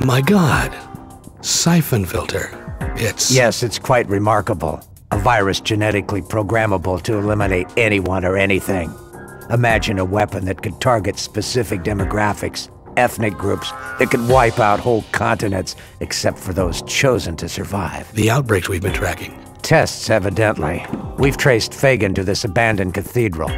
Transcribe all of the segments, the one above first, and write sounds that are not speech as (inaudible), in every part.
My god. Syphon Filter. It's... Yes, it's quite remarkable. A virus genetically programmable to eliminate anyone or anything. Imagine a weapon that could target specific demographics, ethnic groups, that could wipe out whole continents, except for those chosen to survive. The outbreaks we've been tracking. Tests, evidently. We've traced Phagan to this abandoned cathedral.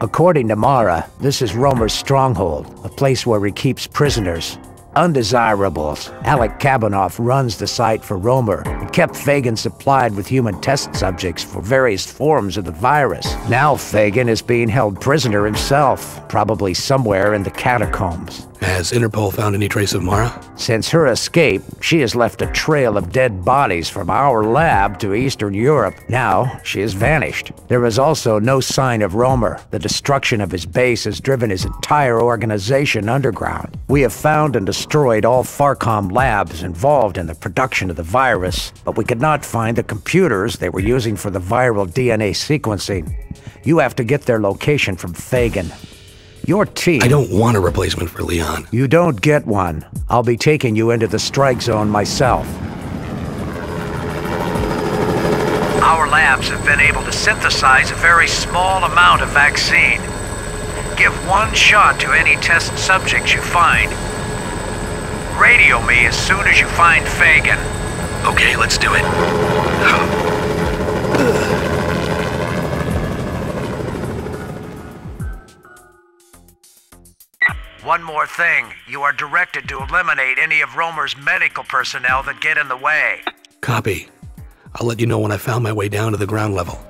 According to Mara, this is Rhoemer's stronghold, a place where he keeps prisoners, undesirables. Alec Kabanoff runs the site for Rhoemer and kept Phagan supplied with human test subjects for various forms of the virus. Now Phagan is being held prisoner himself, probably somewhere in the catacombs. Has Interpol found any trace of Mara? Since her escape, she has left a trail of dead bodies from our lab to Eastern Europe. Now, she has vanished. There is also no sign of Rhoemer. The destruction of his base has driven his entire organization underground. We have found and destroyed all Pharcom labs involved in the production of the virus, but we could not find the computers they were using for the viral DNA sequencing. You have to get their location from Phagan. Your team... I don't want a replacement for Lian. You don't get one. I'll be taking you into the strike zone myself. Our labs have been able to synthesize a very small amount of vaccine. Give one shot to any test subjects you find. Radio me as soon as you find Phagan. Okay, let's do it. (sighs) One more thing. You are directed to eliminate any of Rhoemer's medical personnel that get in the way. Copy. I'll let you know when I found my way down to the ground level.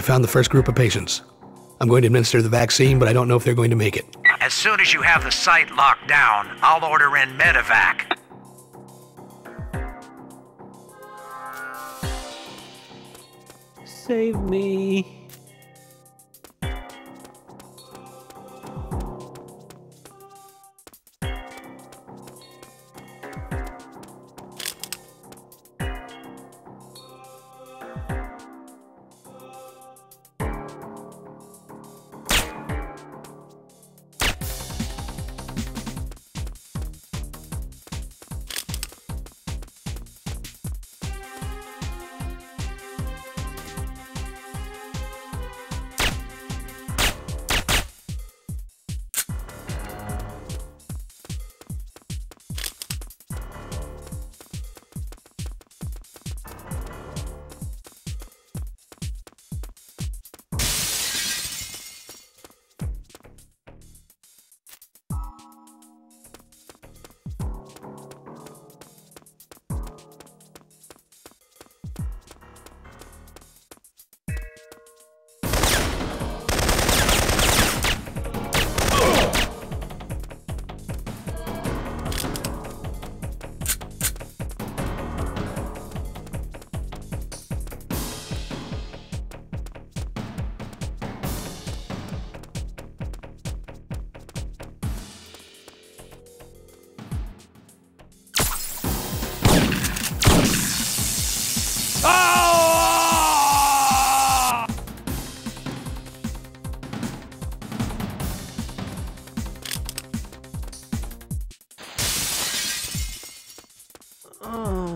I found the first group of patients. I'm going to administer the vaccine, but I don't know if they're going to make it. As soon as you have the site locked down, I'll order in medevac. Save me. Oh.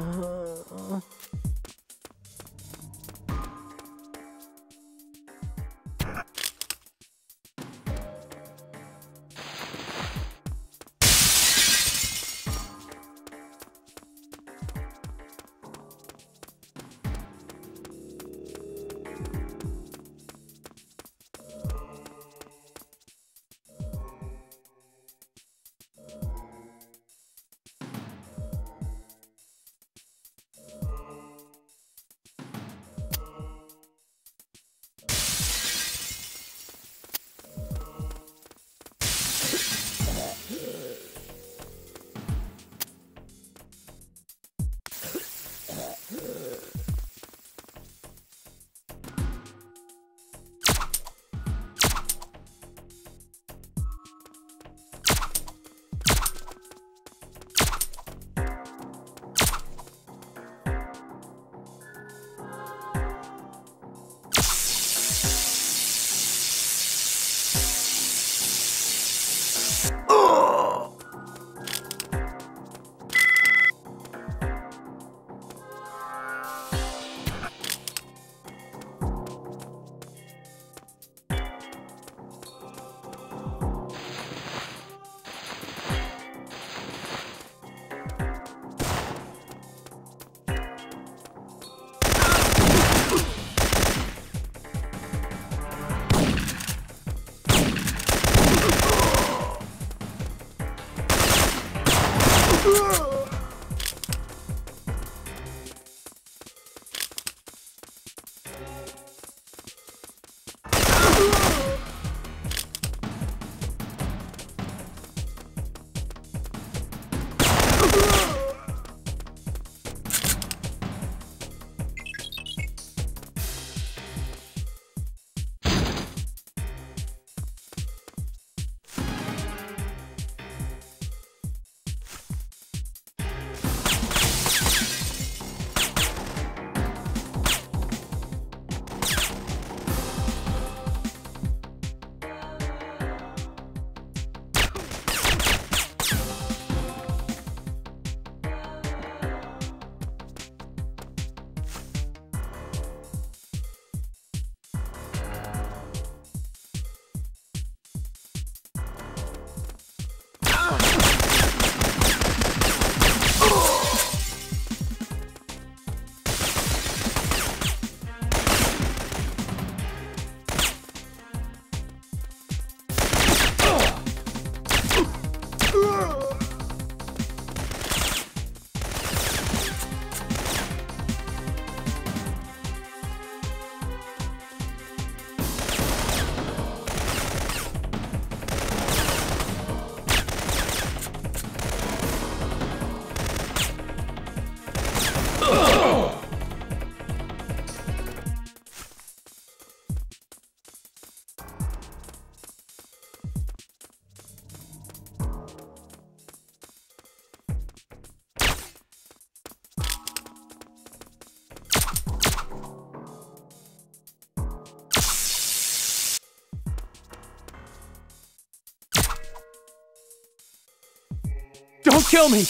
Don't kill me!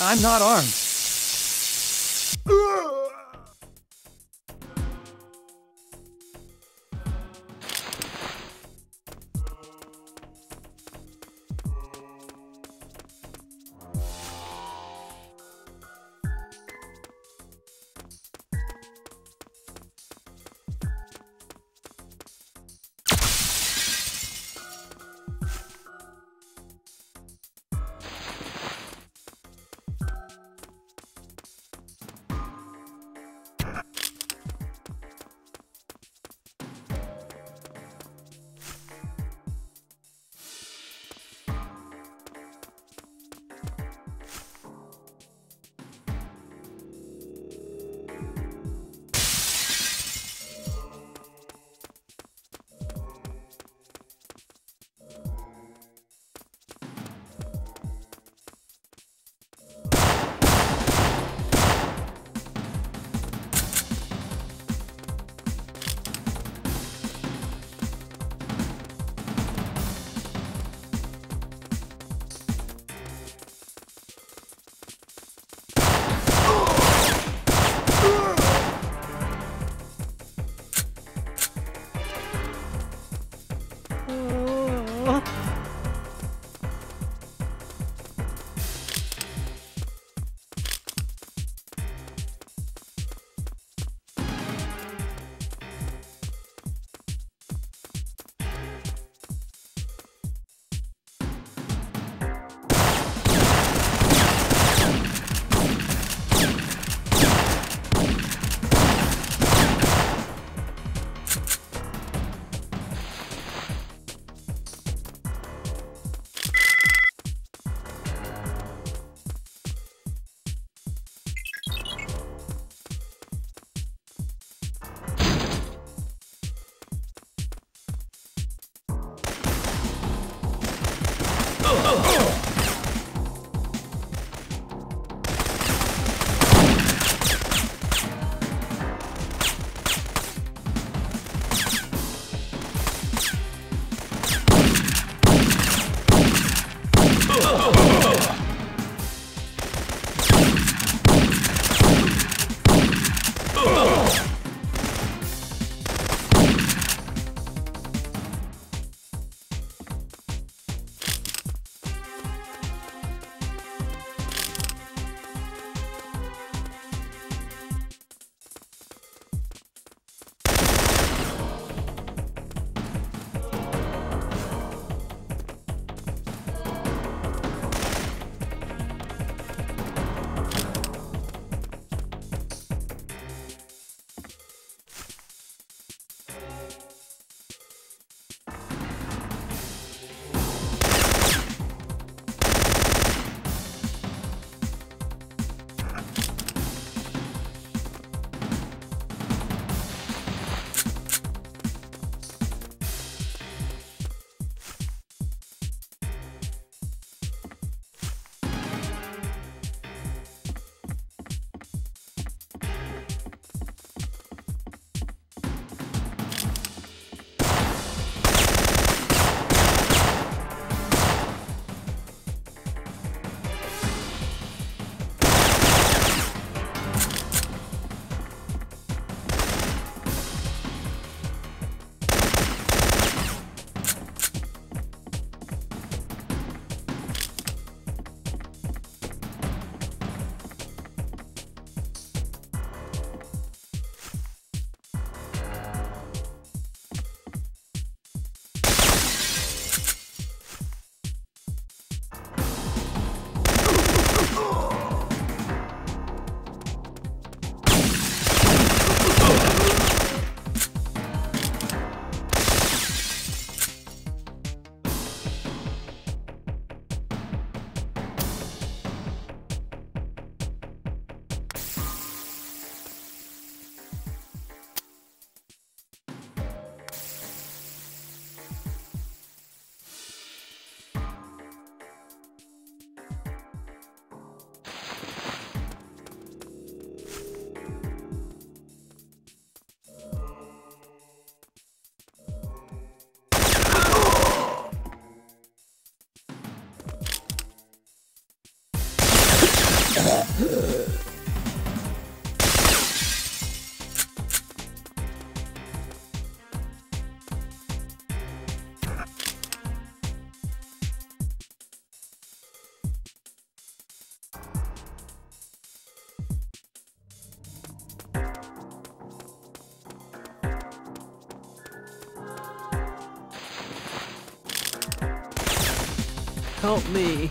I'm not armed. oh, Help me.